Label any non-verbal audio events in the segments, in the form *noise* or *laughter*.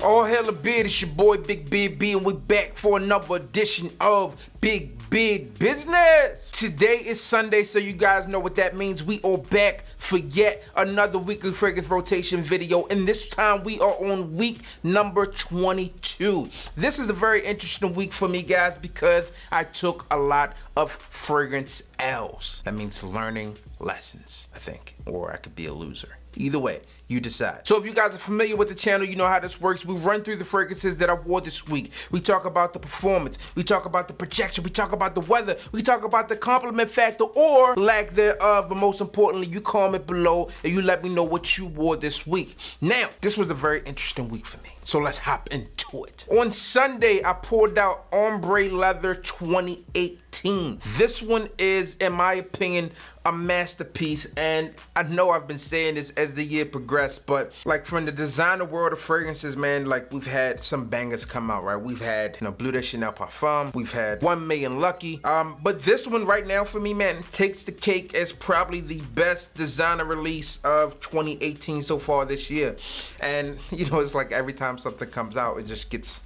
All hell a beard, it's your boy Big Beard B, and we back for another edition of Big Beard Business. Today is Sunday, so you guys know what that means. We are back for yet another weekly fragrance rotation video, and this time we are on week number 22. This is a very interesting week for me, guys, because I took a lot of fragrance L's. That means learning lessons, I think, or I could be a loser. Either way, you decide. So if you guys are familiar with the channel, you know how this works. We run through the fragrances that I wore this week. We talk about the performance. We talk about the projection. We talk about the weather. We talk about the compliment factor or lack thereof. But most importantly, you comment below and you let me know what you wore this week. Now, this was a very interesting week for me. So let's hop into it. On Sunday, I pulled out Ombre Leather 2018. This one is, in my opinion, a masterpiece. And I know I've been saying this as the year progressed, but like from the designer world of fragrances, man, like we've had some bangers come out, right? We've had, you know, Bleu de Chanel Parfum. We've had 1 Million Lucky. Um, but this one right now for me, man, takes the cake as probably the best designer release of 2018 so far this year. And, *laughs* you know, it's like every time something comes out, it just gets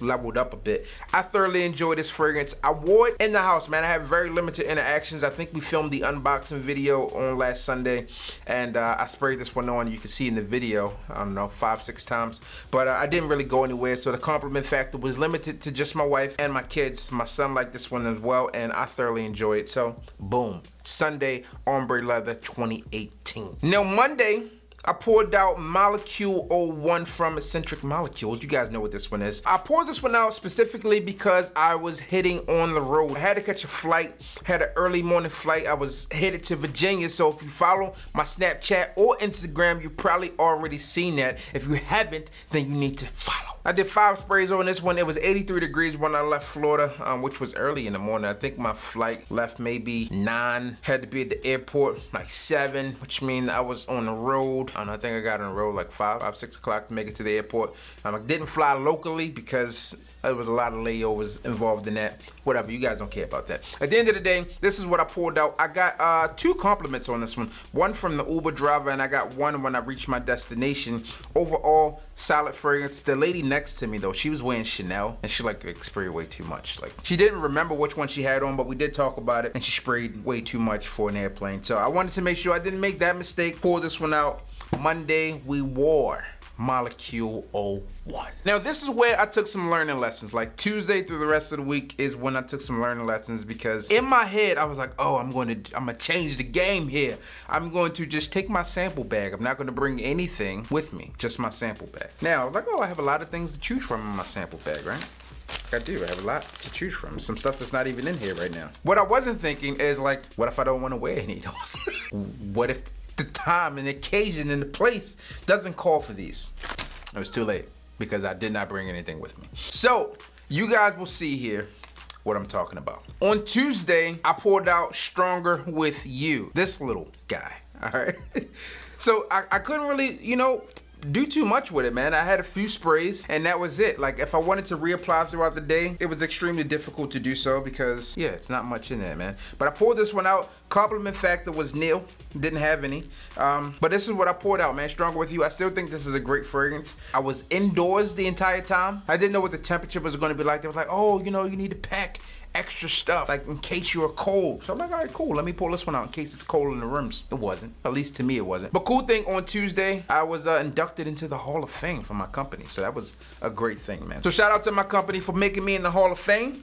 leveled up a bit. I thoroughly enjoy this fragrance. I wore it in the house, man. I have very limited interactions. I think we filmed the unboxing video on last Sunday, and uh, I sprayed this one on. You can see in the video, I don't know, five, six times. But uh, I didn't really go anywhere, so the compliment factor was limited to just my wife and my kids. My son liked this one as well, and I thoroughly enjoyed it. So, boom. Sunday, Ombre Leather 2018. Now, Monday, I poured out Molecule 01 from Escentric Molecules. You guys know what this one is. I poured this one out specifically because I was hitting on the road. I had to catch a flight, had an early morning flight. I was headed to Virginia. So if you follow my Snapchat or Instagram, you probably already seen that. If you haven't, then you need to follow. I did five sprays on this one. It was 83 degrees when I left Florida, um, which was early in the morning. I think my flight left maybe nine. Had to be at the airport like seven, which means I was on the road. And I think I got road like five, five, six o'clock to make it to the airport. Um, I didn't fly locally because there was a lot of layovers involved in that. Whatever, you guys don't care about that. At the end of the day, this is what I pulled out. I got uh, two compliments on this one. One from the Uber driver, and I got one when I reached my destination. Overall, solid fragrance. The lady next to me, though, she was wearing Chanel, and she liked spray way too much. Like, she didn't remember which one she had on, but we did talk about it, and she sprayed way too much for an airplane. So I wanted to make sure I didn't make that mistake. Pull this one out. Monday, we wore Molecule 01. Now this is where I took some learning lessons. Like Tuesday through the rest of the week is when I took some learning lessons because in my head I was like, oh, I'm going to, I'm gonna change the game here. I'm going to just take my sample bag. I'm not going to bring anything with me, just my sample bag. Now I was like, oh, I have a lot of things to choose from in my sample bag, right? I do. I have a lot to choose from. Some stuff that's not even in here right now. What I wasn't thinking is like, what if I don't want to wear any of those? *laughs* what if the time and the occasion and the place doesn't call for these. It was too late because I did not bring anything with me. So you guys will see here what I'm talking about. On Tuesday, I poured out Stronger With You. This little guy, all right? *laughs* so I, I couldn't really, you know, do too much with it, man. I had a few sprays and that was it. Like if I wanted to reapply throughout the day, it was extremely difficult to do so because yeah, it's not much in there, man. But I poured this one out. Compliment factor was nil. Didn't have any. Um, but this is what I poured out, man. Stronger with you. I still think this is a great fragrance. I was indoors the entire time. I didn't know what the temperature was going to be like. They was like, oh, you know, you need to pack extra stuff, like in case you're cold. So I'm like, all right, cool. Let me pull this one out in case it's cold in the rooms. It wasn't. At least to me, it wasn't. But cool thing, on Tuesday, I was uh, inducted into the Hall of Fame for my company. So that was a great thing, man. So shout out to my company for making me in the Hall of Fame.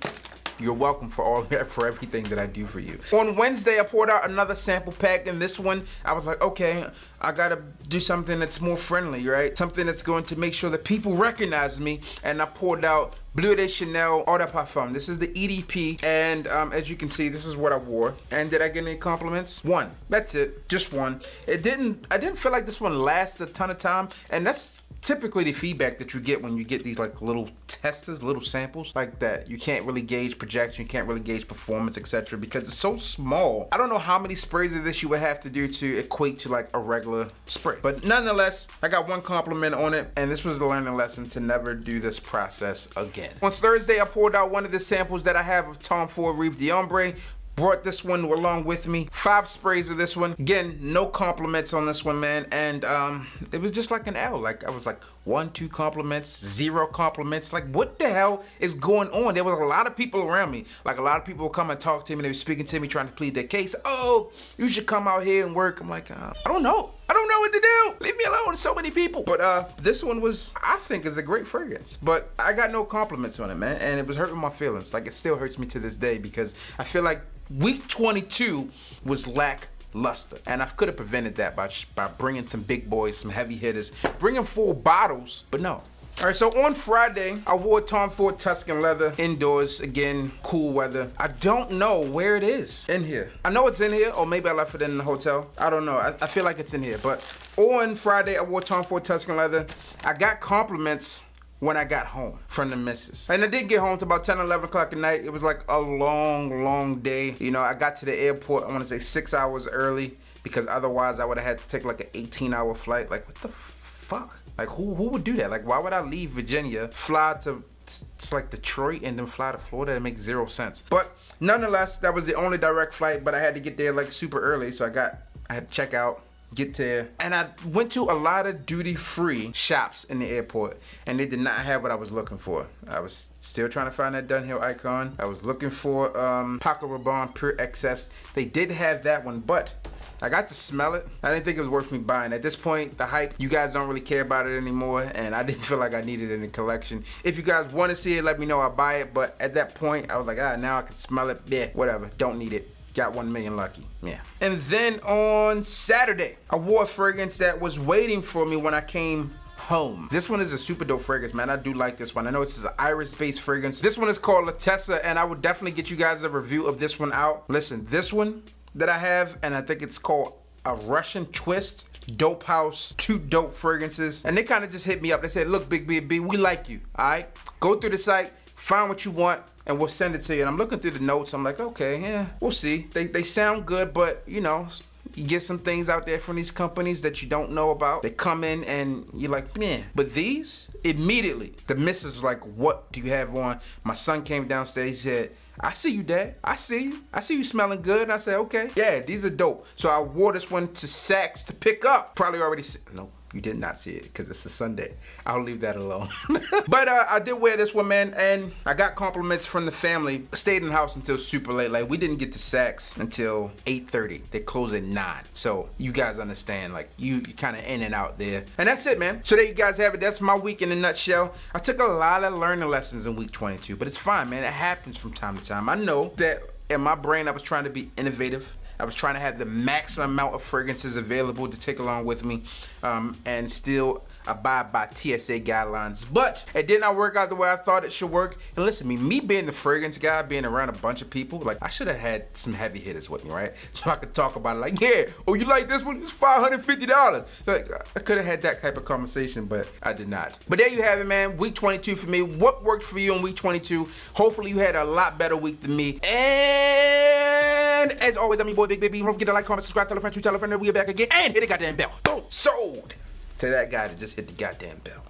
You're welcome for all *laughs* for everything that I do for you. On Wednesday, I poured out another sample pack, and this one, I was like, okay, I gotta do something that's more friendly, right? Something that's going to make sure that people recognize me. And I poured out Bleu de Chanel Eau de Parfum. This is the EDP, and um, as you can see, this is what I wore. And did I get any compliments? One. That's it. Just one. It didn't. I didn't feel like this one lasted a ton of time, and that's typically the feedback that you get when you get these like little testers, little samples like that. You can't really gauge projection, you can't really gauge performance, etc. because it's so small. I don't know how many sprays of this you would have to do to equate to like a regular spray. But nonetheless, I got one compliment on it and this was the learning lesson to never do this process again. On Thursday, I poured out one of the samples that I have of Tom Ford Rive d'Ambre brought this one along with me. Five sprays of this one. Again, no compliments on this one, man. And um, it was just like an L. Like I was like one, two compliments, zero compliments. Like what the hell is going on? There was a lot of people around me. Like a lot of people come and talk to me. They were speaking to me, trying to plead their case. Oh, you should come out here and work. I'm like, uh, I don't know. What to do. Leave me alone. So many people. But uh, this one was, I think, is a great fragrance. But I got no compliments on it, man, and it was hurting my feelings. Like it still hurts me to this day because I feel like week 22 was lackluster. And I could have prevented that by, by bringing some big boys, some heavy hitters, bringing full bottles, but no. All right, so on Friday, I wore Tom Ford Tuscan leather indoors. Again, cool weather. I don't know where it is in here. I know it's in here, or maybe I left it in the hotel. I don't know. I, I feel like it's in here. But on Friday, I wore Tom Ford Tuscan leather. I got compliments when I got home from the missus. And I did get home to about 10, 11 o'clock at night. It was like a long, long day. You know, I got to the airport, I wanna say six hours early because otherwise I would have had to take like an 18 hour flight. Like, what the fuck? Like, who, who would do that? Like, why would I leave Virginia, fly to it's like Detroit and then fly to Florida. It makes zero sense. But nonetheless, that was the only direct flight, but I had to get there like super early. So I got, I had to check out, get there. And I went to a lot of duty free shops in the airport and they did not have what I was looking for. I was still trying to find that Dunhill icon. I was looking for um, Paco Rabanne Pure XS. They did have that one, but I got to smell it. I didn't think it was worth me buying. At this point, the hype, you guys don't really care about it anymore, and I *laughs* didn't feel like I needed it in the collection. If you guys want to see it, let me know. I'll buy it, but at that point, I was like, ah, now I can smell it. Yeah, whatever. Don't need it. Got 1 million lucky. Yeah. And then on Saturday, I wore a fragrance that was waiting for me when I came home. This one is a super dope fragrance, man. I do like this one. I know this is an iris-based fragrance. This one is called L'Attesa, and I would definitely get you guys a review of this one out. Listen, this one that I have, and I think it's called a Russian Twist. Dope House, two dope fragrances. And they kind of just hit me up. They said, look, Big B, B, we like you, all right? Go through the site, find what you want, and we'll send it to you. And I'm looking through the notes. I'm like, okay, yeah, we'll see. They, they sound good, but you know, you get some things out there from these companies that you don't know about. They come in and you're like, man. But these, immediately, the missus was like, what do you have on? My son came downstairs, he said, I see you, Dad. I see you. I see you smelling good. I said, okay. Yeah, these are dope. So I wore this one to Saks to pick up. Probably already, no, you did not see it because it's a Sunday. I'll leave that alone. *laughs* but uh, I did wear this one, man, and I got compliments from the family. Stayed in the house until super late. Like, we didn't get to Saks until 8.30. They close at 9. So you guys understand, like, you, you kind of in and out there. And that's it, man. So there you guys have it. That's my week in a nutshell. I took a lot of learning lessons in week 22, but it's fine, man. It happens from time to time. I know that in my brain, I was trying to be innovative. I was trying to have the maximum amount of fragrances available to take along with me um, and still abide by TSA guidelines. But it did not work out the way I thought it should work. And listen, me, me being the fragrance guy, being around a bunch of people, like I should have had some heavy hitters with me, right? *laughs* So I could talk about it like, yeah, oh, you like this one? It's $550. Like I could have had that type of conversation, but I did not. But there you have it, man. Week 22 for me. What worked for you in week 22? Hopefully you had a lot better week than me. And as always, I'm your boy Big Baby. Don't forget to like, comment, subscribe, tell a friend, tell a friend that we are back again. And hit the goddamn bell. Boom. Sold to that guy that just hit the goddamn bell.